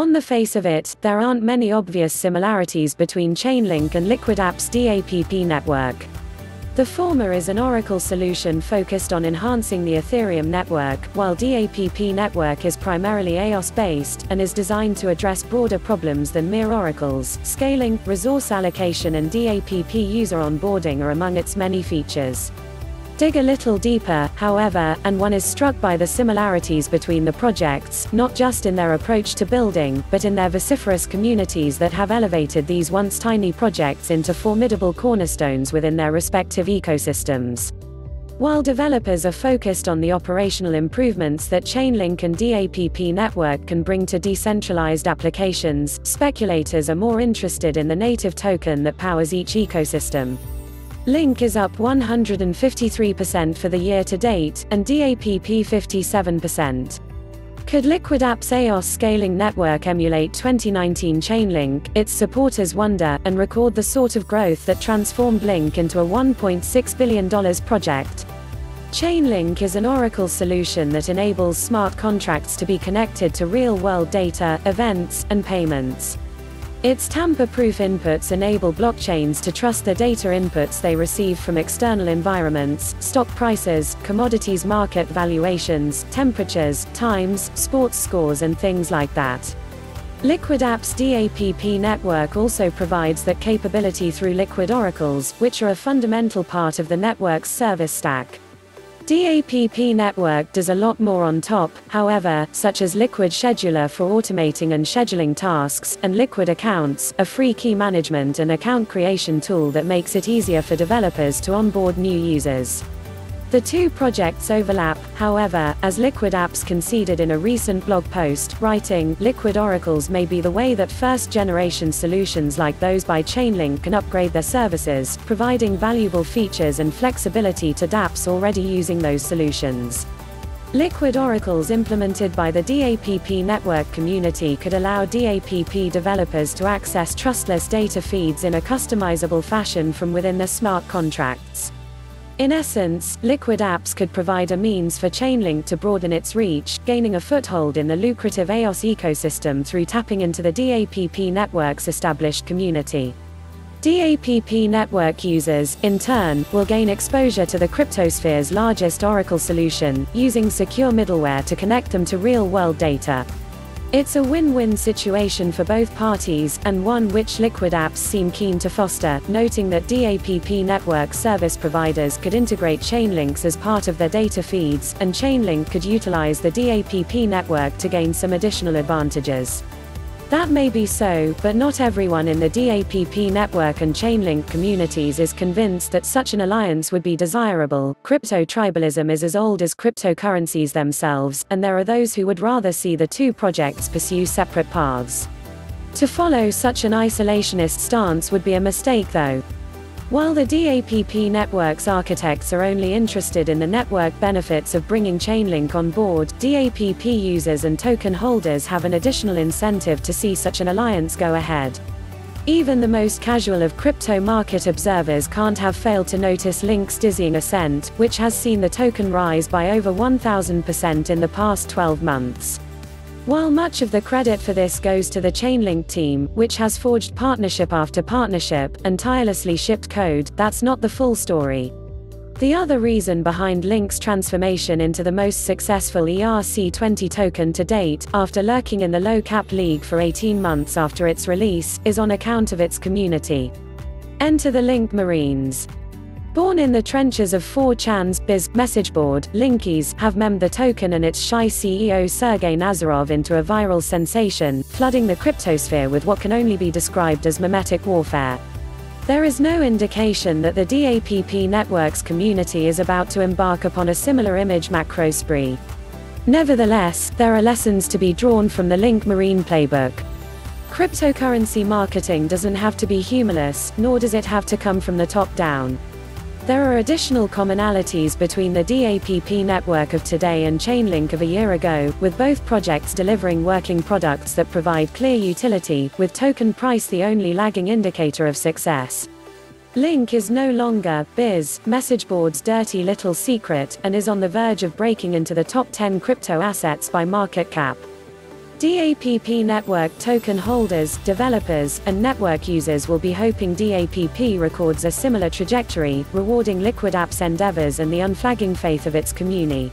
On the face of it, there aren't many obvious similarities between Chainlink and LiquidApps' DAPP network. The former is an Oracle solution focused on enhancing the Ethereum network, while DAPP network is primarily EOS based, and is designed to address broader problems than mere oracles. Scaling, resource allocation, and DAPP user onboarding are among its many features. Dig a little deeper, however, and one is struck by the similarities between the projects, not just in their approach to building, but in their vociferous communities that have elevated these once tiny projects into formidable cornerstones within their respective ecosystems. While developers are focused on the operational improvements that Chainlink and DAPP network can bring to decentralized applications, speculators are more interested in the native token that powers each ecosystem. Link is up 153% for the year to date, and DAPP 57%. Could LiquidApps' EOS scaling network emulate 2019 Chainlink, its supporters wonder, and record the sort of growth that transformed Link into a $1.6 billion project? Chainlink is an Oracle solution that enables smart contracts to be connected to real-world data, events, and payments. Its tamper-proof inputs enable blockchains to trust the data inputs they receive from external environments, stock prices, commodities market valuations, temperatures, times, sports scores and things like that. LiquidApps' DAPP network also provides that capability through Liquid Oracles, which are a fundamental part of the network's service stack. DAPP network does a lot more on top, however, such as Liquid Scheduler for automating and scheduling tasks, and Liquid Accounts, a free key management and account creation tool that makes it easier for developers to onboard new users. The two projects overlap, however, as LiquidApps conceded in a recent blog post, writing, Liquid Oracles may be the way that first-generation solutions like those by Chainlink can upgrade their services, providing valuable features and flexibility to dApps already using those solutions. Liquid oracles implemented by the DAPP network community could allow DAPP developers to access trustless data feeds in a customizable fashion from within their smart contracts. In essence, LiquidApps could provide a means for Chainlink to broaden its reach, gaining a foothold in the lucrative EOS ecosystem through tapping into the DAPP network's established community. DAPP network users, in turn, will gain exposure to the cryptosphere's largest Oracle solution, using secure middleware to connect them to real-world data. It's a win-win situation for both parties, and one which LiquidApps seem keen to foster, noting that DAPP network service providers could integrate Chainlinks as part of their data feeds, and Chainlink could utilize the DAPP network to gain some additional advantages. That may be so, but not everyone in the DAPP network and Chainlink communities is convinced that such an alliance would be desirable. Crypto tribalism is as old as cryptocurrencies themselves, and there are those who would rather see the two projects pursue separate paths. To follow such an isolationist stance would be a mistake though. While the DAPP network's architects are only interested in the network benefits of bringing Chainlink on board, DAPP users and token holders have an additional incentive to see such an alliance go ahead. Even the most casual of crypto market observers can't have failed to notice Link's dizzying ascent, which has seen the token rise by over 1000% in the past 12 months. While much of the credit for this goes to the Chainlink team, which has forged partnership after partnership, and tirelessly shipped code, that's not the full story. The other reason behind Link's transformation into the most successful ERC20 token to date, after lurking in the low cap league for 18 months after its release, is on account of its community. Enter the Link Marines. Born in the trenches of 4chan's biz message board, Linkies have memmed the token and its shy CEO Sergey Nazarov into a viral sensation, flooding the cryptosphere with what can only be described as memetic warfare. There is no indication that the DAPP network's community is about to embark upon a similar image macro spree. Nevertheless, there are lessons to be drawn from the Link Marine playbook. Cryptocurrency marketing doesn't have to be humorless, nor does it have to come from the top down. There are additional commonalities between the DAPP network of today and Chainlink of a year ago, with both projects delivering working products that provide clear utility, with token price the only lagging indicator of success. Link is no longer Biz, MessageBoard's dirty little secret, and is on the verge of breaking into the top 10 crypto assets by market cap. DAPP network token holders, developers, and network users will be hoping DAPP records a similar trajectory, rewarding LiquidApps' endeavors and the unflagging faith of its community.